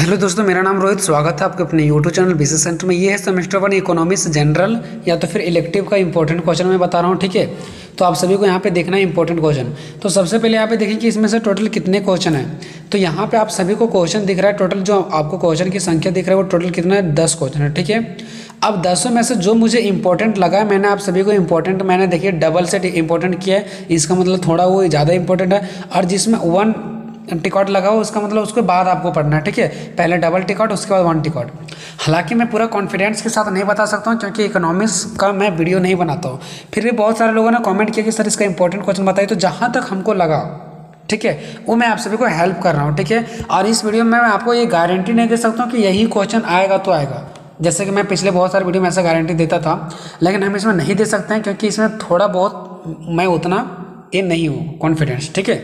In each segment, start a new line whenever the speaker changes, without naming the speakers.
Hello दोस्तों, मेरा नाम रोहित, स्वागत है आपके अपने यूट्यूब चैनल बिज़नेस सेंटर में। ये है सेमेस्टर वन इकोनॉमिक्स जनरल या तो फिर इलेक्टिव का इंपॉर्टेंट क्वेश्चन मैं बता रहा हूँ, ठीक है? तो आप सभी को यहाँ पे देखना है इंपॉर्टेंट क्वेश्चन तो सबसे पहले यहाँ पे देखें कि इसमें से टोटल कितने क्वेश्चन हैं। तो यहाँ पे आप सभी को क्वेश्चन दिख रहा है टोटल जो आपको क्वेश्चन की संख्या दिख रहा है, वो टोटल कितना है? दस क्वेश्चन है, ठीक है? अब दसों में से जो मुझे इंपॉर्टेंट लगा मैंने आप सभी को इंपॉर्टेंट मैंने देखिए डबल सेट इंपॉर्टेंट किया है। इसका मतलब थोड़ा वो ज़्यादा इंपॉर्टेंट है। और जिसमें वन टिकट लगाओ, उसका मतलब उसके बाद आपको पढ़ना है, ठीक है? पहले डबल टिकट, उसके बाद वन टिकट। हालाँकि मैं पूरा कॉन्फिडेंस के साथ नहीं बता सकता हूँ, क्योंकि इकोनॉमिक्स का मैं वीडियो नहीं बनाता हूँ। फिर भी बहुत सारे लोगों ने कॉमेंट किया कि, सर, इसका इंपॉर्टेंट क्वेश्चन बताइए। तो जहाँ तक हमको लगा, ठीक है, वो मैं आप सभी को हेल्प कर रहा हूँ, ठीक है? और इस वीडियो में मैं आपको ये गारंटी नहीं दे सकता हूँ कि यही क्वेश्चन आएगा तो आएगा। जैसे कि मैं पिछले बहुत सारे वीडियो में ऐसा गारंटी देता था, लेकिन हम इसमें नहीं दे सकते हैं, क्योंकि इसमें थोड़ा बहुत मैं उतना ये नहीं हूँ कॉन्फिडेंस ठीक है?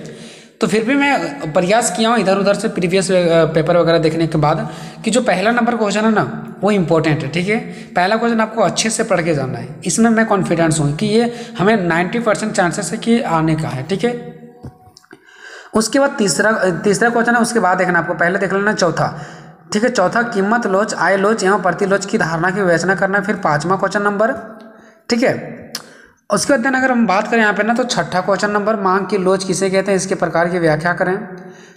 तो फिर भी मैं प्रयास किया हूँ इधर उधर से प्रीवियस पेपर वगैरह देखने के बाद कि जो पहला नंबर क्वेश्चन है ना, वो इंपॉर्टेंट है, ठीक है? पहला क्वेश्चन आपको अच्छे से पढ़ के जाना है। इसमें मैं कॉन्फिडेंस हूँ कि ये हमें नाइन्टी परसेंट चांसेस है कि आने का है, ठीक है? उसके बाद तीसरा तीसरा क्वेश्चन है, उसके बाद देखना आपको, पहले देख लेना चौथा, ठीक है? चौथा, कीमत लोच, आय लोच, एवं प्रति लोच की धारणा की विवेचना करना, फिर पाँचवा क्वेश्चन नंबर ठीक है? उसके बाद अगर हम बात करें यहाँ पे ना तो छठा क्वेश्चन नंबर, मांग की लोच किसे कहते हैं, इसके प्रकार की व्याख्या करें।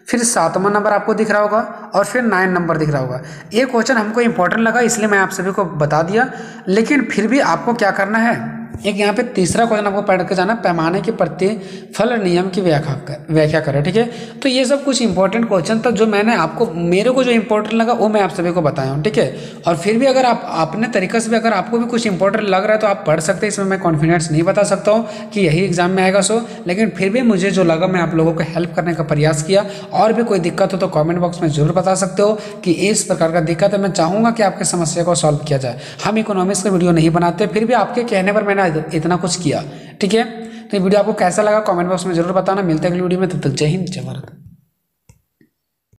फिर सातवां नंबर आपको दिख रहा होगा, और फिर नाइन नंबर दिख रहा होगा। ये क्वेश्चन हमको इंपॉर्टेंट लगा, इसलिए मैं आप सभी को बता दिया। लेकिन फिर भी आपको क्या करना है? एक यहाँ पे तीसरा क्वेश्चन आपको पढ़ के जाना, पैमाने के प्रति फल नियम की व्याख्या कर, व्याख्या करें, ठीक है? तो ये सब कुछ इंपॉर्टेंट क्वेश्चन था, जो मैंने आपको, मेरे को जो इंपॉर्टेंट लगा, वो मैं आप सभी को बताया हूँ, ठीक है? और फिर भी अगर आप, अपने तरीके से भी अगर आपको भी कुछ इंपॉर्टेंट लग रहा है तो आप पढ़ सकते हैं, इसमें मैं कॉन्फिडेंस नहीं बता सकता हूँ कि यही एग्ज़ाम में आएगा, सो, लेकिन फिर भी मुझे जो लगा, मैं आप लोगों को हेल्प करने का प्रयास किया। और भी कोई दिक्कत हो तो कॉमेंट बॉक्स में ज़रूर बता सकते हो कि इस प्रकार का दिक्कत है। मैं चाहूँगा कि आपकी समस्या को सॉल्व किया जाए। हम इकोनॉमिक्स का वीडियो नहीं बनाते, फिर भी आपके कहने पर मैंने इतना कुछ किया। ठीक है? तो ये वीडियो आपको कैसा लगा कमेंट बॉक्स में ज़रूर बताना। मिलते हैं अगली वीडियो में। तब तक जय हिंद, जय भारत।